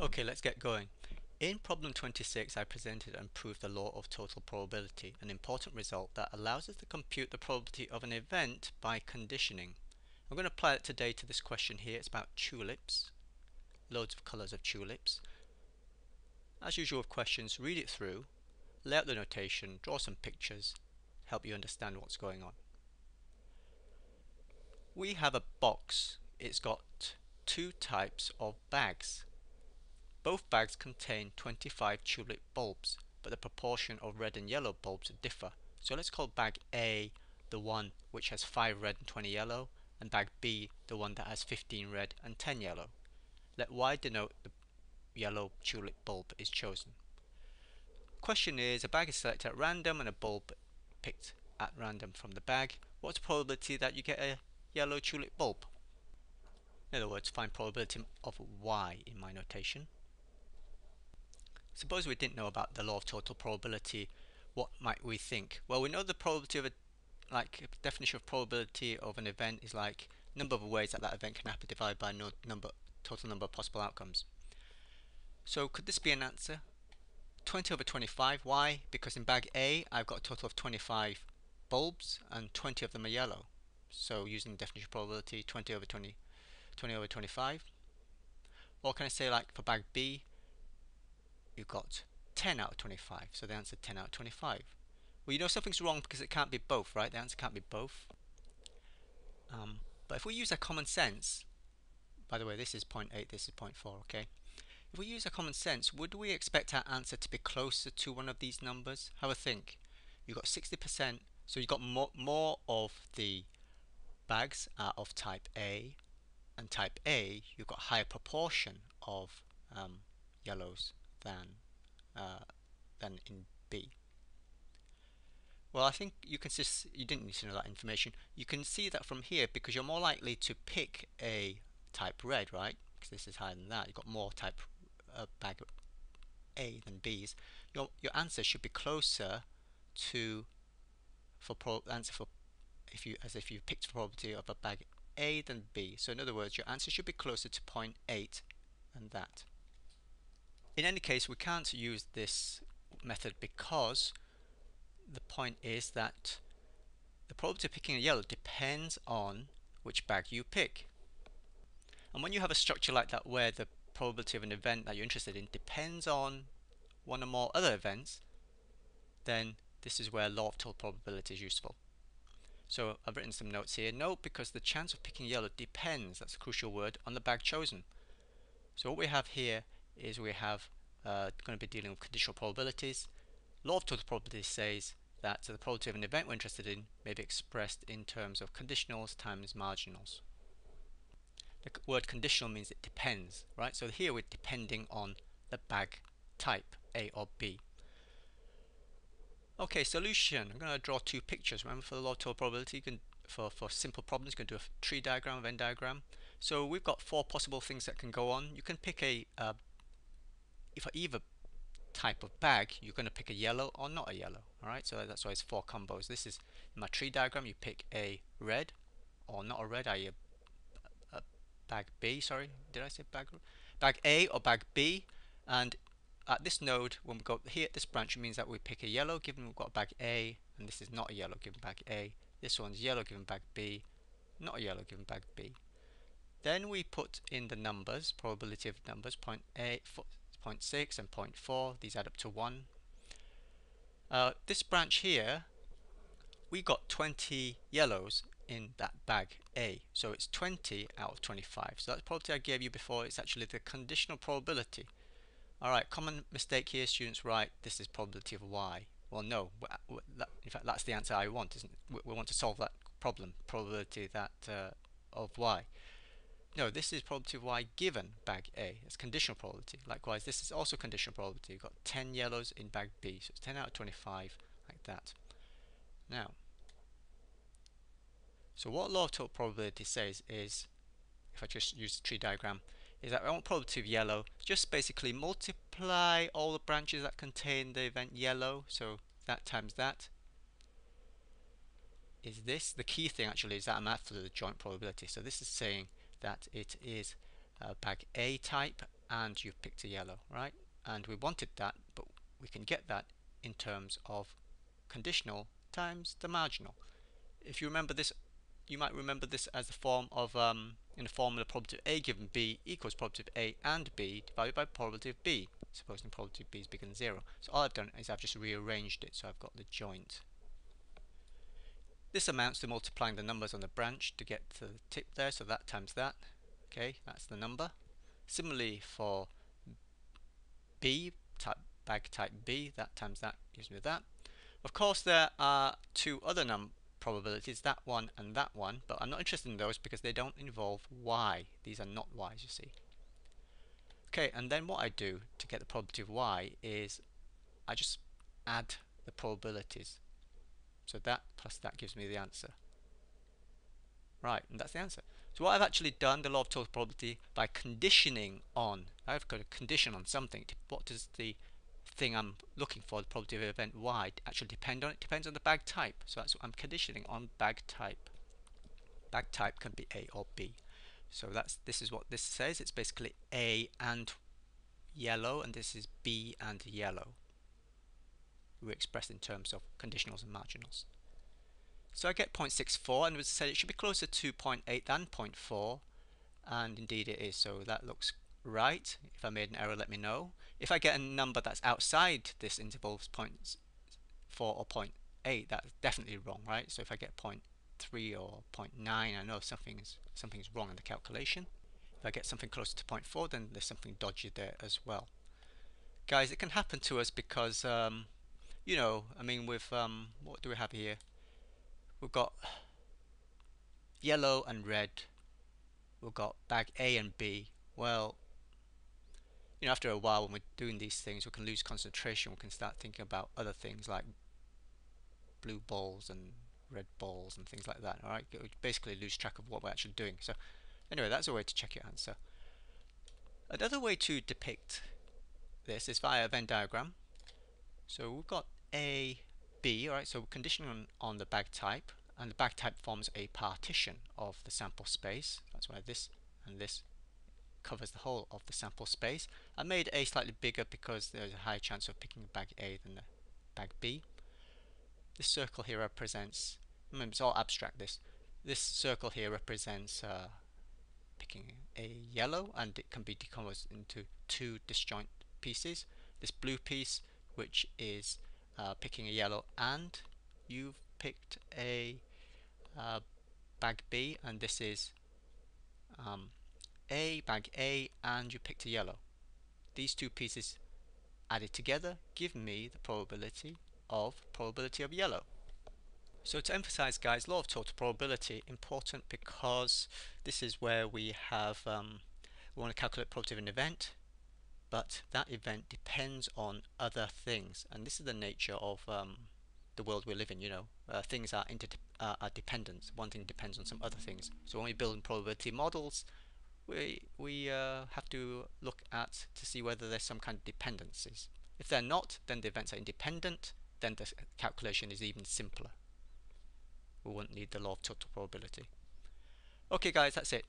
Okay, let's get going. In problem 26, I presented and proved the law of total probability, an important result that allows us to compute the probability of an event by conditioning. I'm going to apply it today to this question here. It's about tulips, loads of colours of tulips. As usual with questions, read it through, lay out the notation, draw some pictures, help you understand what's going on. We have a box. It's got two types of bags. Both bags contain 25 tulip bulbs, but the proportion of red and yellow bulbs differ. So let's call bag A the one which has 5 red and 20 yellow, and bag B the one that has 15 red and 10 yellow. Let Y denote the yellow tulip bulb is chosen. Question is, a bag is selected at random and a bulb picked at random from the bag. What's the probability that you get a yellow tulip bulb? In other words, find probability of Y in my notation. Suppose we didn't know about the law of total probability, what might we think? Well, we know the probability of a like definition of probability of an event is like number of ways that that event can happen divided by no number total number of possible outcomes. So could this be an answer? 20 over 25. Why? Because in bag A I've got a total of 25 bulbs and 20 of them are yellow. So using the definition of probability 20 over 20 20 over 25. Or can I say like for bag B you got 10 out of 25. So the answer 10 out of 25. Well, you know something's wrong because it can't be both, right? The answer can't be both. Um, but if we use our common sense, by the way, this is 0.8, this is 0.4, okay? If we use our common sense, would we expect our answer to be closer to one of these numbers? Have a think. You've got 60%, so you've got more, more of the bags are of type A, and type A, you've got higher proportion of um, yellows than uh, than in B. Well, I think you can just you didn't need to know that information. You can see that from here because you're more likely to pick a type red, right? Because this is higher than that. You've got more type uh, bag A than B's. Your your answer should be closer to for pro answer for if you as if you picked the probability of a bag A than B. So in other words, your answer should be closer to 0.8 than that. In any case, we can't use this method because the point is that the probability of picking a yellow depends on which bag you pick. And when you have a structure like that where the probability of an event that you're interested in depends on one or more other events, then this is where law of total probability is useful. So I've written some notes here. Note because the chance of picking yellow depends, that's a crucial word, on the bag chosen. So what we have here is we have uh, going to be dealing with conditional probabilities. Law of total probability says that the probability of an event we're interested in may be expressed in terms of conditionals times marginals. The word conditional means it depends, right? So here we're depending on the bag type, A or B. Okay, solution. I'm going to draw two pictures. Remember for the law of total probability, you can for, for simple problems, you can do a tree diagram, Venn diagram. So we've got four possible things that can go on. You can pick a, a for either type of bag, you're going to pick a yellow or not a yellow. Alright, so that's why it's four combos. This is my tree diagram. You pick a red or not a red, i.e. A, a bag B, sorry, did I say bag? Bag A or bag B. And at this node, when we go here at this branch, it means that we pick a yellow given we've got bag A, and this is not a yellow given bag A. This one's yellow given bag B, not a yellow given bag B. Then we put in the numbers, probability of numbers, point A, 0.6 and 0.4 these add up to 1 uh, this branch here we got 20 yellows in that bag A. So it's 20 out of 25 so that probability I gave you before. It's actually the conditional probability. Alright common mistake here students write this is probability of Y. Well no in fact that's the answer I want isn't it? we want to solve that problem probability that uh, of Y no, this is probability of y given bag A. It's conditional probability. Likewise, this is also conditional probability. You've got 10 yellows in bag B, so it's 10 out of 25, like that. Now, so what law of total probability says is, if I just use the tree diagram, is that I want probability of yellow, just basically multiply all the branches that contain the event yellow, so that times that, is this. The key thing actually is that I'm after the joint probability. So this is saying that it is bag A type and you've picked a yellow, right? And we wanted that, but we can get that in terms of conditional times the marginal. If you remember this, you might remember this as the form of um, in the formula probability of A given B equals probability of A and B divided by probability of B, supposing probability of B is bigger than zero. So all I've done is I've just rearranged it so I've got the joint. This amounts to multiplying the numbers on the branch to get to the tip there, so that times that. Okay, that's the number. Similarly for B, type bag type B, that times that gives me that. Of course there are two other num probabilities, that one and that one, but I'm not interested in those because they don't involve y. These are not y's, you see. Okay, and then what I do to get the probability of y is I just add the probabilities. So that plus that gives me the answer. Right, and that's the answer. So what I've actually done, the law of total probability, by conditioning on, I've got a condition on something. What does the thing I'm looking for, the probability of event y, actually depend on? It depends on the bag type. So that's what I'm conditioning on bag type. Bag type can be A or B. So that's this is what this says. It's basically A and yellow, and this is B and yellow. We express in terms of conditionals and marginals. So I get 0.64 and as I said it should be closer to 0.8 than 0.4 and indeed it is so that looks right. If I made an error let me know. If I get a number that's outside this interval of 0.4 or 0.8 that's definitely wrong right so if I get 0.3 or 0.9 I know something's something's wrong in the calculation. If I get something closer to 0.4 then there's something dodgy there as well. Guys it can happen to us because um, you know I mean with um, what do we have here? We've got yellow and red. We've got bag A and B. Well you know after a while when we're doing these things we can lose concentration. We can start thinking about other things like blue balls and red balls and things like that alright we basically lose track of what we're actually doing. So anyway that's a way to check your answer. Another way to depict this is via a Venn diagram. So we've got A B, alright, so conditioning on, on the bag type, and the bag type forms a partition of the sample space. That's why this and this covers the whole of the sample space. I made A slightly bigger because there's a higher chance of picking bag A than the bag B. This circle here represents, remember it's all abstract this, this circle here represents uh, picking a yellow and it can be decomposed into two disjoint pieces. This blue piece which is uh, picking a yellow and you've picked a uh, bag B and this is um, A, bag A and you picked a yellow. These two pieces added together give me the probability of probability of yellow. So to emphasize guys, law of total probability important because this is where we have um, we want to calculate probability of an event but that event depends on other things and this is the nature of um, the world we live in you know. Uh, things are inter uh, are dependent. One thing depends on some other things. So when we build probability models we we uh, have to look at to see whether there's some kind of dependencies. If they're not then the events are independent then the calculation is even simpler. We won't need the law of total probability. Okay guys that's it